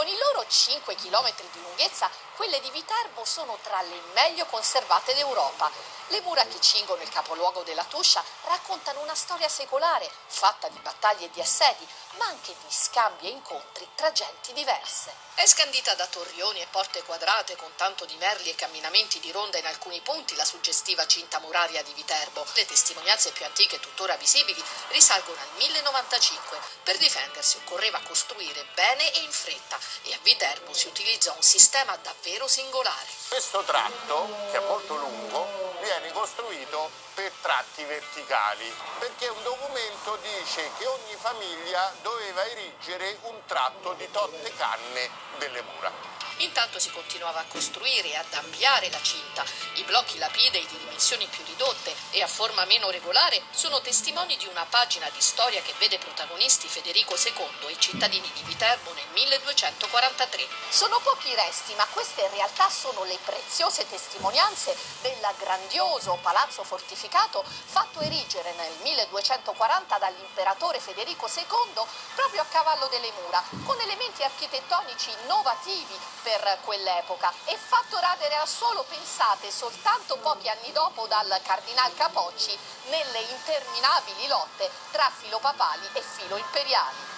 Con i loro 5 km di lunghezza, quelle di Viterbo sono tra le meglio conservate d'Europa. Le mura che cingono il capoluogo della Tuscia raccontano una storia secolare, fatta di battaglie e di assedi, ma anche di scambi e incontri tra genti diverse. È scandita da torrioni e porte quadrate con tanto di merli e camminamenti di ronda in alcuni punti la suggestiva cinta muraria di Viterbo. Le testimonianze più antiche tuttora visibili risalgono al 1095. Per difendersi occorreva costruire bene e in fretta e a Viterbo si utilizzò un sistema davvero singolare. Questo tratto, che è molto lungo, viene costruito per tratti verticali, perché un documento dice che ogni famiglia doveva erigere un tratto di totte canne delle mura. Intanto si continuava a costruire e ad ampliare la cinta. I blocchi lapidei di dimensioni più ridotte e a forma meno regolare sono testimoni di una pagina di storia che vede protagonisti Federico II e i cittadini di Viterbo nel 1243. Sono pochi resti, ma queste in realtà sono le preziose testimonianze del grandioso palazzo fortificato fatto erigere nel 1240 dall'imperatore Federico II proprio a cavallo delle mura, con elementi architettonici innovativi per quell'epoca e fatto radere al suolo, pensate, soltanto pochi anni dopo dal cardinal Capocci nelle interminabili lotte tra filo papali e filo imperiali.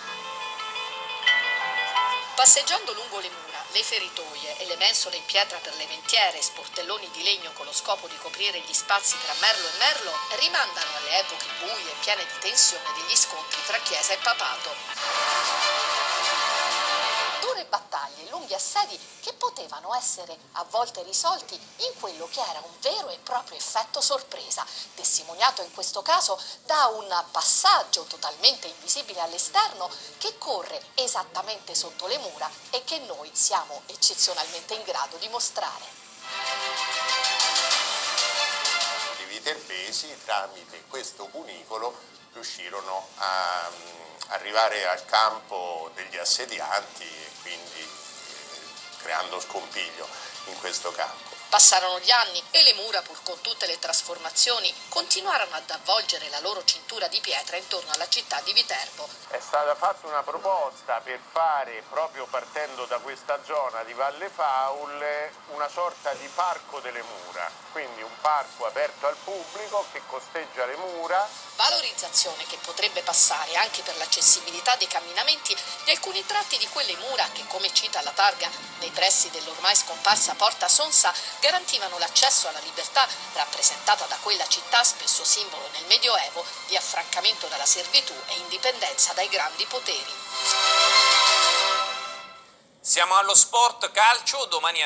Passeggiando lungo le mura, le feritoie e le mensole in pietra per le ventiere e sportelloni di legno con lo scopo di coprire gli spazi tra merlo e merlo rimandano alle epoche buie e piene di tensione degli scontri tra chiesa e papato lunghi assedi che potevano essere a volte risolti in quello che era un vero e proprio effetto sorpresa, testimoniato in questo caso da un passaggio totalmente invisibile all'esterno che corre esattamente sotto le mura e che noi siamo eccezionalmente in grado di mostrare. I viterbesi tramite questo cunicolo riuscirono a mm, arrivare al campo degli assedianti e quindi creando scompiglio in questo campo. Passarono gli anni e le mura, pur con tutte le trasformazioni, continuarono ad avvolgere la loro cintura di pietra intorno alla città di Viterbo. È stata fatta una proposta per fare, proprio partendo da questa zona di Valle Faul, una sorta di parco delle mura, quindi un parco aperto al pubblico che costeggia le mura valorizzazione che potrebbe passare anche per l'accessibilità dei camminamenti di alcuni tratti di quelle mura che, come cita la targa, nei pressi dell'ormai scomparsa Porta Sonsa, garantivano l'accesso alla libertà rappresentata da quella città, spesso simbolo nel Medioevo, di affrancamento dalla servitù e indipendenza dai grandi poteri. Siamo allo sport calcio, domani